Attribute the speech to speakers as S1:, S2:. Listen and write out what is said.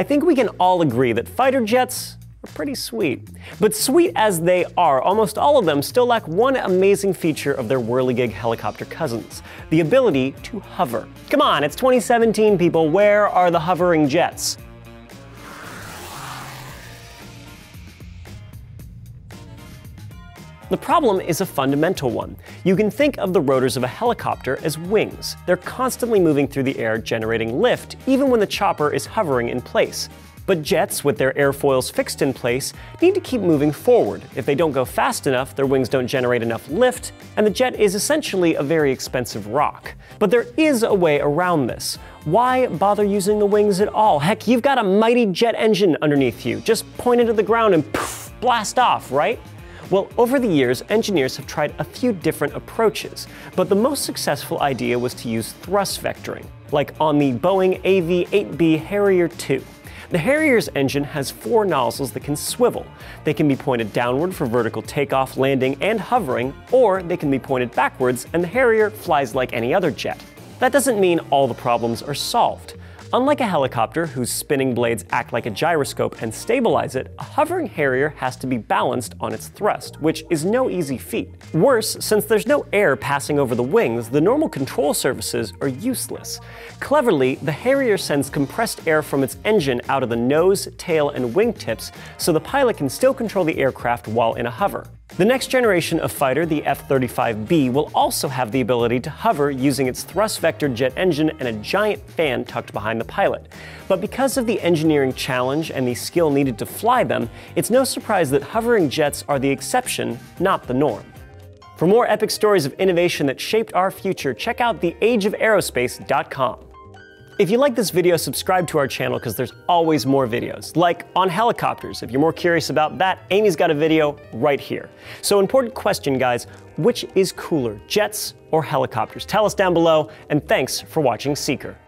S1: I think we can all agree that fighter jets are pretty sweet. But sweet as they are, almost all of them still lack one amazing feature of their whirligig helicopter cousins the ability to hover. Come on, it's 2017, people. Where are the hovering jets? The problem is a fundamental one. You can think of the rotors of a helicopter as wings. They're constantly moving through the air, generating lift, even when the chopper is hovering in place. But jets, with their airfoils fixed in place, need to keep moving forward. If they don't go fast enough, their wings don't generate enough lift, and the jet is essentially a very expensive rock. But there is a way around this. Why bother using the wings at all? Heck, you've got a mighty jet engine underneath you. Just point it at the ground and poof, blast off, right? Well, over the years, engineers have tried a few different approaches, but the most successful idea was to use thrust vectoring, like on the Boeing AV-8B Harrier II. The Harrier's engine has four nozzles that can swivel. They can be pointed downward for vertical takeoff, landing, and hovering, or they can be pointed backwards and the Harrier flies like any other jet. That doesn't mean all the problems are solved. Unlike a helicopter, whose spinning blades act like a gyroscope and stabilize it, a hovering Harrier has to be balanced on its thrust, which is no easy feat. Worse, since there's no air passing over the wings, the normal control surfaces are useless. Cleverly, the Harrier sends compressed air from its engine out of the nose, tail, and wingtips so the pilot can still control the aircraft while in a hover. The next generation of fighter, the F-35B, will also have the ability to hover using its thrust-vector jet engine and a giant fan tucked behind the pilot. But because of the engineering challenge and the skill needed to fly them, it's no surprise that hovering jets are the exception, not the norm. For more epic stories of innovation that shaped our future, check out theageofaerospace.com. If you like this video, subscribe to our channel because there's always more videos, like on helicopters. If you're more curious about that, Amy's got a video right here. So important question, guys, which is cooler, jets or helicopters? Tell us down below, and thanks for watching Seeker.